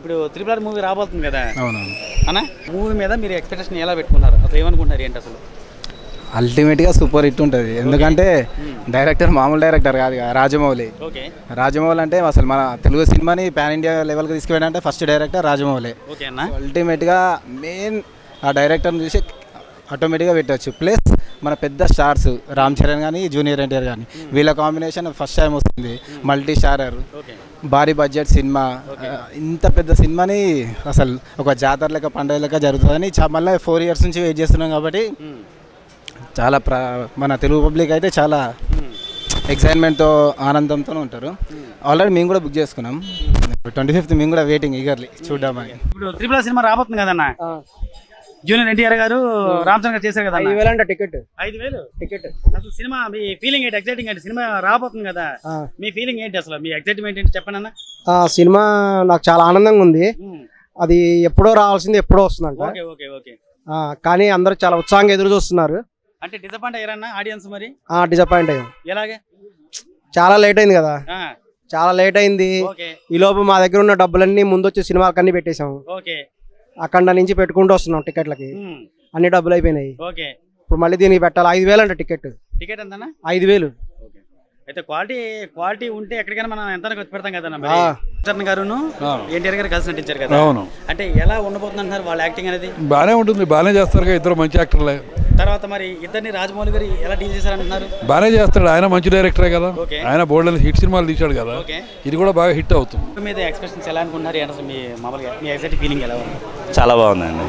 ఇప్పుడు triple R movie రాబోతుంది కదా. అవునవును. అన్న? మూవీ మీద మీరు ఎక్స్పెక్టేషన్ ఎలా పెట్టుకున్నారు? అసలు ఏమనుకుంటున్నారు ఏంటి అసలు? అల్టిమేట్గా సూపర్ హిట్ ఉంటుంది. ఎందుకంటే డైరెక్టర్ మామూలు డైరెక్టర్ కాదు రాజమౌళి. రాజమౌళి అంటే అసలు మన తెలుగు సినిమాని పాన్ ఇండియా లెవెల్కి తీసుకువెళ్ళాలంటే ఫస్ట్ డైరెక్టర్ రాజమౌళి. అల్టిమేట్గా మెయిన్ ఆ డైరెక్టర్ని చూసి ఆటోమేటిక్గా పెట్టవచ్చు ప్లస్ మన పెద్ద స్టార్స్ రామ్ చరణ్ కానీ జూనియర్ ఎన్టీఆర్ కానీ వీళ్ళ కాంబినేషన్ ఫస్ట్ టైం వస్తుంది. మల్టీ స్టారర్ ఓకే భారీ బడ్జెట్ సినిమా. ఇంత పెద్ద సినిమాని అసలు ఒక జాతర లెక్క పండుగ లెక్క జరుగుతుందని చా- మళ్ళీ ఫోర్ ఇయర్స్ నుంచి వెయిట్ చేస్తున్నాం కాబట్టి చాలా ప్ర మన తెలుగు పబ్లిక్ అయితే చాలా ఎక్సైట్మెంట్తో ఆనందంతో ఉంటారు. ఆల్రెడీ మేము కూడా బుక్ చేసుకున్నాం. ట్వంటీ ఫిఫ్త్ మేము కూడా వెయిటింగ్ ఈగర్లీ చూద్దామని. ఇప్పుడు త్రిపుల్ సినిమా రాబోతుంది కదన్న? జూనియర్ ఎన్టీఆర్ గారు రామ్ చరణ్ గారు చేశారు కదా ఐదు వేలు అంట టికెట్. ఐదు వేలు టికెట్. అసలు సినిమా మీ ఫీలింగ్ ఏంటి? ఎక్సైటింగ్ ఏంటి? సినిమా రాబోతుంది కదా. మీ ఫీలింగ్ ఏంటి అసలు? మీ ఎక్సైట్మెంట్ ఏంటి? చెప్పండి అన్న. సినిమా నాకు చాలా ఆనందంగా ఉంది. అది ఎప్పుడో రావాల్సింది ఎప్పుడో వస్తుందంట. కానీ అందరూ చాలా ఉత్సాహంగా ఎదురు చూస్తున్నారు. అంటే డిసప్పాయింట్ అయ్యారన్న ఆడియన్స్ మరి? డిసప్పాయింట్ అయ్యాం. ఎలాగే? చాలా లేట్ అయింది కదా. చాలా లేట్ అయింది. ఈ లోపు మా దగ్గర ఉన్న డబ్బులన్నీ ముందు వచ్చి సినిమాకి అన్ని పెట్టేశాం. ఓకే. అక్కడ నుంచి పెట్టుకుంటూ వస్తున్నాం టికెట్లకి. అన్ని డబ్బులు అయిపోయినాయి. ఓకే. ఇప్పుడు మళ్ళీ దీనికి పెట్టాలి. ఐదు వేలు అంట టికెట్. టికెట్ ఎంతన్నా ఐదు వేలు. ఓకే. అయితే క్వాలిటీ క్వాలిటీ ఉంటే ఎక్కడికైనా మనం ఎంత ఖర్చు పెడతాం కదా గారును ఎన్టీఆర్ గారు కలిసి నటించారు కదా. అవును. అంటే ఎలా ఉండబోతుంది అంటున్నారు వాళ్ళ యాక్టింగ్ అనేది? బాగానే ఉంటుంది. బాగానే చేస్తారు ఇద్దరు మంచి యాక్టర్లే. తర్వాత మరి ఇద్దరిని రాజమౌళి గారు ఎలా డీల్ చేశారంటున్నారు బాగానే చేస్తాడు. ఆయన మంచి డైరెక్టరే కదా. ఆయన బోల్డ్ హిట్ సినిమాలు తీశాడు కదా. ఇది కూడా బాగా హిట్ అవుతుంది. మీద ఎక్స్ప్రెషన్స్ ఎలా అనుకుంటున్నారు? మీ మామూలుగా మీ ఎగ్జాక్ట్ ఫీలింగ్ ఎలా ఉంది? చాలా బాగుందండి.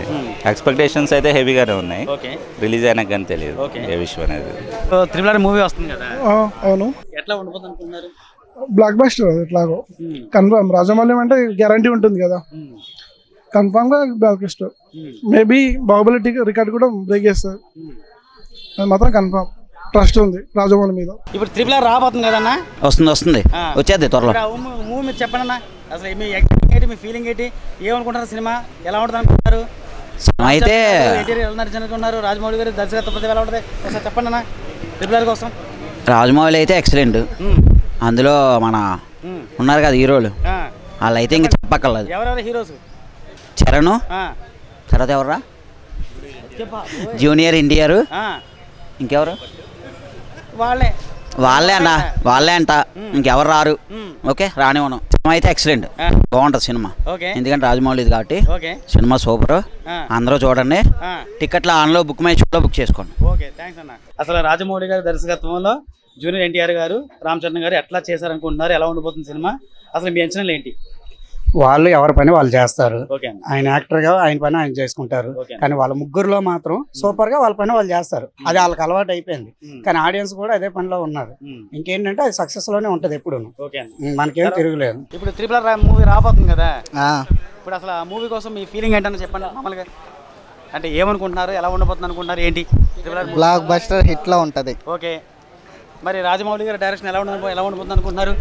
ఎక్స్పెక్టేషన్స్ అయితే హెవీగానే ఉన్నాయి. ఓకే. రిలీజ్ అయినాక కానీ తెలియదు. ఓకే. ఏ విషయం అనేది. త్రిపుల్ మూవీ వస్తుంది కదా. అవును. ఎట్లా ఉండబోతుంది అనుకుంటున్నారు బ్లాక్ బస్టర్ అది ఎట్లాగో. కన్ఫర్మ్. రాజమౌళి అంటే గ్యారంటీ ఉంటుంది కదా. కన్ఫర్మ్గా blockbuster maybe Baahubali record కూడా బ్రేక్ చేస్తారు అది మాత్రం కన్ఫర్మ్ ట్రస్ట్ ఉంది రాజమౌళి మీద. ఇప్పుడు త్రిపుల్ ఆర్ రాబోతుంది కదన్నా? వస్తుంది వస్తుంది. వచ్చేది త్వరలో. మూవీ మీరు చెప్పండి అన్న అసలు మీ ఎక్స్పెక్టింగ్ ఏంటి మీ ఫీలింగ్ ఏంటి? ఏమనుకుంటారు సినిమా? ఎలా ఉంటుంది అనుకుంటారు అయితే నడిచినట్టున్నారు రాజమౌళి గారు దర్శకత్వ ప్రతిభ ఎలా ఉంటుంది? ఒకసారి చెప్పండి అన్న త్రిపుల్ ఆర్ కోసం. రాజమౌళి అయితే ఎక్సలెంట్ అందులో మన ఉన్నారు కదా హీరోలు. ఆ. వాళ్ళు అయితే ఇంకా చెప్పక్కర్లేదు. ఎవరెవరు హీరోస్? చరణ్. ఆ, తర్వాత ఎవర్రా? చెప్పా జూనియర్ ఎన్టీఆర్. ఆ, ఇంకెవరు? వాళ్ళే. వాళ్ళే అంట వాళ్ళే. అంట. ఇంకెవరు రారు. ఓకే రానివ్వను. సినిమా అయితే ఎక్సలెంట్. బాగుంటుంది సినిమా. ఓకే. ఎందుకంటే రాజమౌళి ఇది కాబట్టి ఓకే. Cinema super. అందరూ చూడండి. టికెట్లు ఆన్లో బుక్ మై షోలో బుక్ చేసుకోండి. అన్న. అసలు రాజమౌళి గారి దర్శకత్వంలో జూనియర్ ఎన్టీఆర్ గారు రామ్ చరణ్ గారు ఎట్లా చేశారనుకుంటున్నారు? ఎలా ఉండిపోతుంది సినిమా? అసలు మీ అంచనాలు ఏంటి? వాళ్ళు ఎవరి పని వాళ్ళు చేస్తారు. ఆయన యాక్టర్గా ఆయన పని ఆయన చేసుకుంటారు. కానీ వాళ్ళ ముగ్గురులో మాత్రం సూపర్గా వాళ్ళ పని వాళ్ళు చేస్తారు. అది వాళ్ళకి అలవాటు అయిపోయింది. కానీ ఆడియన్స్ కూడా అదే పనిలో ఉన్నారు. ఇంకేంటంటే అది సక్సెస్లోనే ఉంటది ఎప్పుడు ఓకే అన్న మనకేం తిరుగులేదు. ఇప్పుడు త్రిపుల్ మూవీ రాబోతుంది కదా. ఇప్పుడు అసలు ఆ మూవీ కోసం మీ ఫీలింగ్ ఏంటని చెప్పండి మామూలుగా. అంటే ఏమనుకుంటున్నారు? ఎలా ఉండబోతుంది అనుకుంటున్నారు? ఏంటి? బ్లాక్ బస్టర్ హిట్లో ఉంటది. ఓకే. మరి రాజమౌళి గారి డైరెక్షన్ ఎలా ఉండ ఎలా ఉండబోతుంది అనుకుంటున్నారు?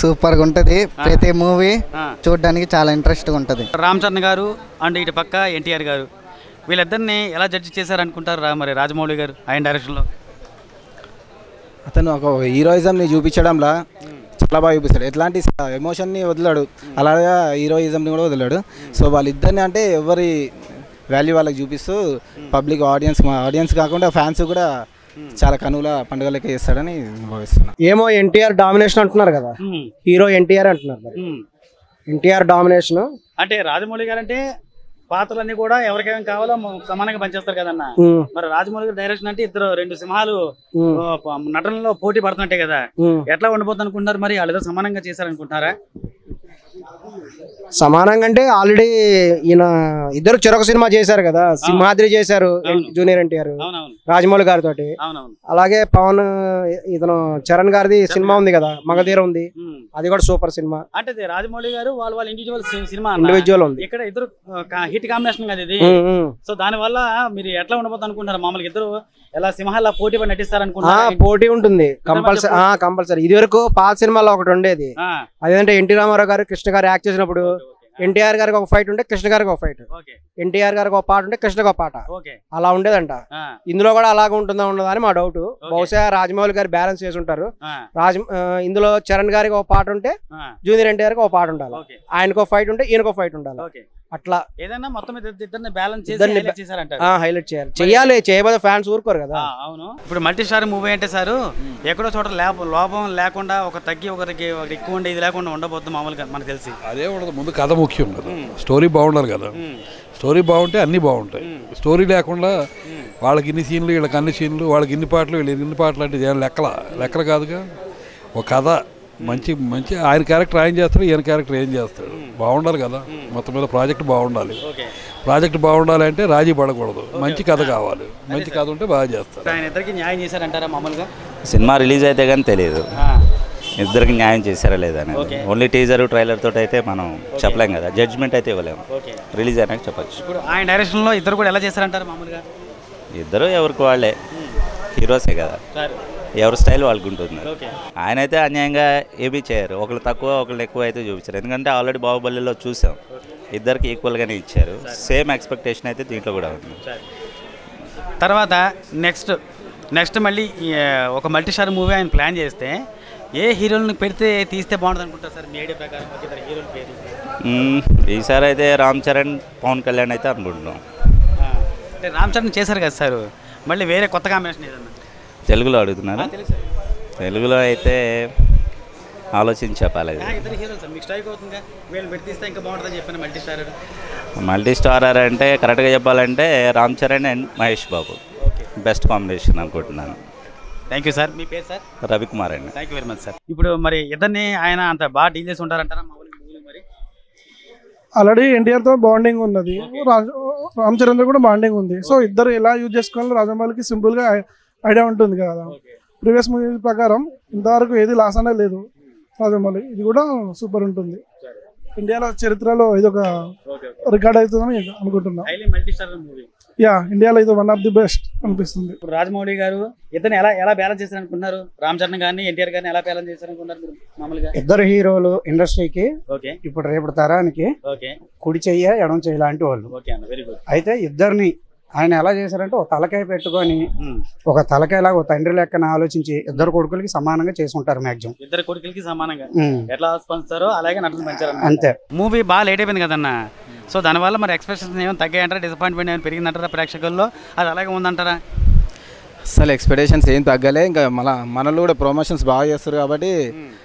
సూపర్గా ఉంటది ప్రతి మూవీ. చూడడానికి చాలా ఇంట్రెస్ట్గా ఉంటది. రామ్ చరణ్ గారు అండ్ ఇటు పక్క ఎన్టీఆర్ గారు వీళ్ళిద్దరిని ఎలా జడ్జి చేశారనుకుంటారు రా మరి రాజమౌళి గారు ఆయన డైరెక్షన్లో? అతను ఒక హీరోయిజంని చూపించడంలా చాలా బాగా చూపిస్తాడు. ఎట్లాంటి ఎమోషన్ని వదిలాడు. అలాగే హీరోయిజంని కూడా వదిలాడు. సో వాళ్ళిద్దరిని అంటే ఎవరి వాల్యూ వాళ్ళకి చూపిస్తూ పబ్లిక్ ఆడియన్స్ మా ఆడియన్స్ కాకుండా ఫ్యాన్స్ కూడా చాలా కనుల పండుగలకి చేస్తాడని భావిస్తున్నాను ఏమో ఎన్టీఆర్ డామినేషన్ అంటున్నారు కదా. హీరో ఎన్టీఆర్ అంటున్నారు మరి. ఎన్టీఆర్ డామినేషన్. అంటే రాజమౌళి గారు అంటే పాత్రలన్నీ కూడా ఎవరికేం కావాలో సమానంగా పనిచేస్తారు కదన్న. మరి రాజమౌళి గారి డైరెక్షన్ అంటే ఇద్దరు రెండు సింహాలు నటనలో పోటీ పడుతుంటే కదా. ఎట్లా ఉండబోతుంది అనుకుంటున్నారు మరి? వాళ్ళిద్దరు సమానంగా చేశారనుకుంటున్నారా? సమానంగా అంటే ఆల్రెడీ ఈయన ఇద్దరు చెరొక సినిమా చేశారు కదా సింహాద్రి చేశారు. జూనియర్ ఎన్టీఆర్ రాజమౌళి గారితో అలాగే పవన్ ఇతను చరణ్ గారిది సినిమా ఉంది కదా మగధీర ఉంది. అది కూడా సూపర్ సినిమా. అంటే రాజమౌళి గారు వాళ్ళ వాళ్ళ ఇండివిజువల్ సినిమా. ఇండివిజువల్ ఉంది. ఇక్కడ ఇద్దరు హిట్ కాంబినేషన్ కదా ఇది. సో దాని వల్ల మీరు ఎట్లా ఉండబోతుంది అనుకుంటారు మామూలుగా ఇద్దరు ఎలా సింహాల పోటీ పడి ఆ నటిస్తారనుకుంటారు పోటీ ఉంటుంది. Compulsory compulsory. ఇది వరకు పాత సినిమాలో ఒకటి ఉండేది. అదేంటే ఎన్టీ రామారావు గారు కృష్ణ గారు యాక్ట్ చేసినప్పుడు ఎన్టీఆర్ గారికి ఒక ఫైట్ ఉంటే కృష్ణ గారికి ఒక ఫైట్. ఓకే. ఎన్టీఆర్ గారికి ఒక పాట ఉంటే కృష్ణకి ఒక పాట. ఓకే. అలా ఉండేదంట. ఆ, ఇందులో కూడా అలాగే ఉంటుందా ఉండదా అని మా డౌట్. బహుశా రాజమౌళి గారు బ్యాలెన్స్ చేసి ఉంటారు. ఆ, రాజ ఇందులో చరణ్ గారికి ఒక పాట ఉంటే జూనియర్ ఎన్టీఆర్ ఒక పాట ఉండాలి. ఓకే. ఆయనకు ఫైట్ ఉంటే ఈయనకో ఫైట్ ఉండాలి. ఓకే. అట్లా. ఏదైనా మొత్తం ఇద్దరిని బ్యాలెన్స్ చేసి హైలైట్ చేయాలి. చెయ్యాలి చేయబోతే ఫ్యాన్స్ ఊరుకోరు కదా. ఆ, అవును. ఇప్పుడు మల్టీ స్టార్ మూవీ అంటే సార్ ఎక్కడో చోట లేప లేకుండా ఒక తగ్గి ఒకరికి ఎక్కువ ఉండే ఇది లేకుండా ఉండబోతుంది మామూలుగా మనకు తెలిసి. అదే ఉండదు. ముందు కథ ముఖ్యం కదా. స్టోరీ బాగుండాలి కదా. స్టోరీ బాగుంటే అన్నీ బాగుంటాయి. స్టోరీ లేకుండా వాళ్ళకి ఇన్ని సీన్లు వీళ్ళకి అన్ని సీన్లు వాళ్ళకి ఇన్ని పాటలు వీళ్ళకి ఇన్ని పాటలు అంటే ఏం లెక్కల? లెక్కలు కాదుగా. ఒక కథ మంచి మంచి ఆయన క్యారెక్టర్ ఆయన చేస్తాడు ఈయన క్యారెక్టర్ ఏం చేస్తాడు? బాగుండాలి కదా. మొత్తం మీద ప్రాజెక్ట్ బాగుండాలి. ఓకే. ప్రాజెక్ట్ బాగుండాలి అంటే రాజీ పడకూడదు. మంచి కథ కావాలి. మంచి కథ ఉంటే బాగా చేస్తారు. ఆయన ఇద్దరికి న్యాయం చేశారంటారా మామూలుగా? సినిమా రిలీజ్ అయితే కానీ తెలియదు ఆ, ఇద్దరికి న్యాయం చేశారా లేదా అనేది. ఓన్లీ టీజర్ ట్రైలర్ తోటి అయితే మనం చెప్పలేం కదా. జడ్జ్మెంట్ అయితే ఇవ్వలేము రిలీజ్ అయినాక చెప్పచ్చు. ఇప్పుడు ఆయన డైరెక్షన్లో ఇద్దరు కూడా ఎలా చేశారంటారు మామూలుగా? ఇద్దరు ఎవరికి వాళ్ళే. హీరోసే కదా. ఎవరి స్టైల్ వాళ్ళకు ఉంటుంది. ఆయన అయితే అన్యాయంగా ఏమీ చేయరు. ఒకళ్ళు తక్కువ ఒకళ్ళు ఎక్కువ అయితే చూపించారు. ఎందుకంటే ఆల్రెడీ బాహుబలిలో చూసాం. ఇద్దరికి ఈక్వల్గానే ఇచ్చారు. సేమ్ ఎక్స్పెక్టేషన్ అయితే దీంట్లో కూడా ఉంది. తర్వాత నెక్స్ట్ నెక్స్ట్ మళ్ళీ ఒక మల్టీ స్టార్ మూవీ ఆయన ప్లాన్ చేస్తే ఏ హీరోలను పెడితే తీస్తే బాగుంటుంది అనుకుంటారు సార్ మీ ఐడియా ప్రకారం హీరోల పేరు. ఈసారి అయితే రామ్ చరణ్ పవన్ కళ్యాణ్ అయితే అనుకుంటున్నాం. అంటే రామ్ చరణ్ చేశారు కదా సార్? మళ్ళీ వేరే కొత్త కాంబినేషన్ ఏదన్నా? తెలుగులో అడుగుతున్నారా? తెలుగులో అయితే ఆలోచించి చెప్పాలి. Multi star multi starrer. అంటే కరెక్ట్గా చెప్పాలంటే Ram Charan and Mahesh Babu. Best combination అనుకుంటున్నాను. థ్యాంక్ యూ సార్ మీ పేరు సార్ రవికుమార్ అండి. Thank you very much sir ఇప్పుడు మరి ఇద్దరిని ఆయన అంత బాగా డీల్ చేసి ఉంటారంటారా మరి? ఆల్రెడీ ఎన్టీఆర్తో బాండింగ్ ఉన్నది రాజ్- రామ్ చరణ్తో కూడా బాండింగ్ ఉంది. సో ఇద్దరు ఎలా యూజ్ చేసుకోవాలో రాజమౌళికి సింపుల్గా ఐడియా ఉంటుంది కదా. ప్రీవియస్ మూవీ ప్రకారం ఇంతవరకు ఏది లాస్ అనే లేదు రాజమౌళి. ఇది కూడా సూపర్ ఉంటుంది. ఇండియాలో చరిత్రలో ఇది ఒక రికార్డ్ అవుతుందని అనుకుంటున్నా. యా ఇండియాలో ఇది వన్ ఆఫ్ ది బెస్ట్ అనిపిస్తుంది. ఇప్పుడు రాజమౌళి గారు ఇద్దరిని ఎలా ఎలా బ్యాలెన్స్ చేశారు అనుకుంటున్నారు రామ్ చరణ్ గారిని ఎన్టీఆర్ గారిని ఎలా బ్యాలెన్స్ చేశారు అనుకుంటున్నారు మీరు మామూలుగా? ఇద్దరు హీరోలు ఇండస్ట్రీకి ఓకే. ఇప్పుడు రేపటి తరానికి ఓకే. కుడి చెయ్య ఎడం చెయ్యి లాంటి వాళ్ళు. ఓకే అన్న వెరీ గుడ్ అయితే ఇద్దరిని ఆయన ఎలా చేశారంటే ఒక తలకాయ పెట్టుకొని ఒక తలకాయలాగా ఒక తండ్రి లెక్కన ఆలోచించి ఇద్దరు కొడుకులకి సమానంగా చేసుకుంటారు మాక్సిమం ఇద్దరు కొడుకులకి సమానంగా. ఎట్లా పంచుతారో అలాగే పంచారు అంతే. మూవీ బాగా లేట్ అయిపోయింది కదన్న? సో దానివల్ల మరి ఎక్స్పెక్టేషన్స్ ఏమైనా తగ్గాయంటారా? డిసప్పాయింట్మెంట్ ఏమైనా పెరిగిందంటారా ప్రేక్షకుల్లో? అది అలాగే ఉందంటారా? అసలు ఎక్స్పెక్టేషన్స్ ఏం తగ్గలే. ఇంకా మన మనలో కూడా ప్రమోషన్స్ బాగా చేస్తారు కాబట్టి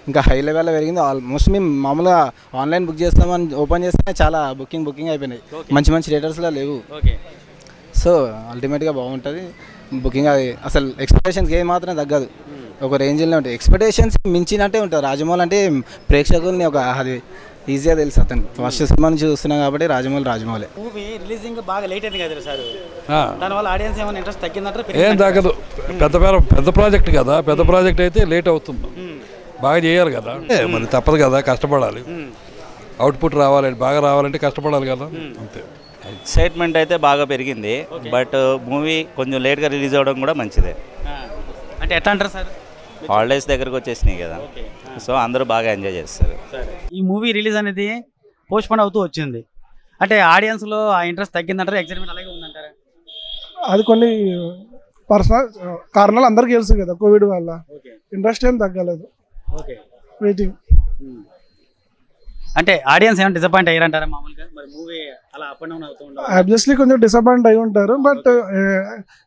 ఇంకా హై లెవెల్లో పెరిగింది. ఆల్మోస్ట్ మేము మామూలుగా ఆన్లైన్ బుక్ చేస్తామని ఓపెన్ చేస్తే చాలా బుకింగ్ బుకింగ్ అయిపోయినాయి. మంచి మంచి థియేటర్స్లో లేవు. ఓకే సో అల్టిమేట్గా బాగుంటుంది. బుకింగ్ అది అసలు ఎక్స్పెక్టేషన్స్ ఏం మాత్రం తగ్గదు. ఒక రేంజ్లోనే ఉంటాయి. ఎక్స్పెక్టేషన్స్ మించినట్టే ఉంటుంది రాజమౌళి అంటే ప్రేక్షకుల్ని ఒక అది ఈజీగా తెలుసు అతను. ఫస్ట్ సినిమా నుంచి చూస్తున్నాం కాబట్టి రాజమౌళి రాజమౌళి. మూవీ రిలీజింగ్ బాగా లేట్ అయింది కదా సార్. ఆ. దానివల్ల ఆడియన్స్ ఏమైనా ఇంట్రెస్ట్ తగ్గిందంటారా? ఏం? తగ్గదు. పెద్ద పేర పెద్ద ప్రాజెక్ట్ కదా. పెద్ద ప్రాజెక్ట్ అయితే లేట్ అవుతుంది. బాగా చేయాలి కదా. మరి తప్పదు కదా. కష్టపడాలి. అవుట్పుట్ రావాలి బాగా రావాలంటే కష్టపడాలి కదా. అంతే. ఎక్సైట్మెంట్ అయితే బాగా పెరిగింది. బట్ మూవీ కొంచెం లేట్గా రిలీజ్ అవ్వడం కూడా మంచిదే. అంటే ఎట్లా అంటారు సార్? హాలిడేస్ దగ్గరకు వచ్చేసినాయి కదా. సో అందరూ బాగా ఎంజాయ్ చేస్తారు. ఈ మూవీ రిలీజ్ అనేది పోస్ట్ పోన్ అవుతూ వచ్చింది. అంటే ఆడియన్స్లో ఆ ఇంట్రెస్ట్ తగ్గిందంటారా ఎగ్జైట్మెంట్ అలాగే ఉందంటారా? అది కొన్ని పర్సనల్ కారణాలు అందరికీ తెలుసు కదా కోవిడ్ వల్ల. ఓకే ఇంట్రెస్ట్ ఏం తగ్గలేదు. ఓకే వెయిటింగ్ అంటే ఆడియన్స్ ఏమైనా డిసప్పాయింట్ అయ్యారంటారా మామూలుగా? మరి మూవీ అలా అప్ అండ్ డౌన్ అవుతూ కొంచెం డిసప్పాయింట్ అయి ఉంటారు బట్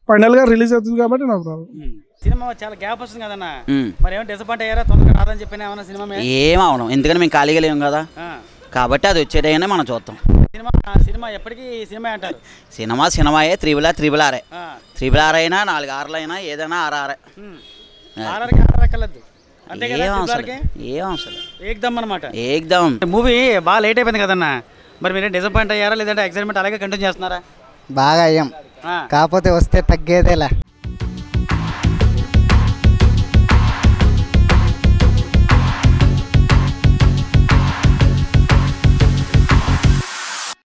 ఫైనల్గా రిలీజ్ అవుతుంది కాబట్టి నా ప్రాబ్లం సినిమా చాలా గ్యాప్ వస్తుంది కదన్న. మ్మ్. మరి ఏమైనా డిసప్పాయింట్ అయ్యారా? తొందరగా రాదని చెప్పిన ఏమైనా సినిమా? ఏం అవడం ఎందుకంటే మేము ఖాళీగా లేము కదా. కాబట్టి అది వచ్చేటైనా మనం చూద్దాం. సినిమా సినిమా ఎప్పటికీ సినిమా అంటారు? సినిమా సినిమాయే త్రిబుల్ ఆర్ త్రిబుల్ ఆరే. త్రిబుల్ ఆర్ అయినా నాలుగు ఆర్లు అయినా ఏదైనా ఆర్ ఆరే. ఆర్ఆర్కి? ఏం అవసరం ఏకదమ్ అనమాట ఏకదమ్ మూవీ బాగా లేట్ అయిపోయింది కదన్న. మరి మీరు డిసప్పాయింట్ అయ్యారా? లేదంటే ఎక్సైట్మెంట్ అలాగే కంటిన్యూ చేస్తున్నారా? బాగా అయ్యాం. కాకపోతే వస్తే తగ్గేదేలా.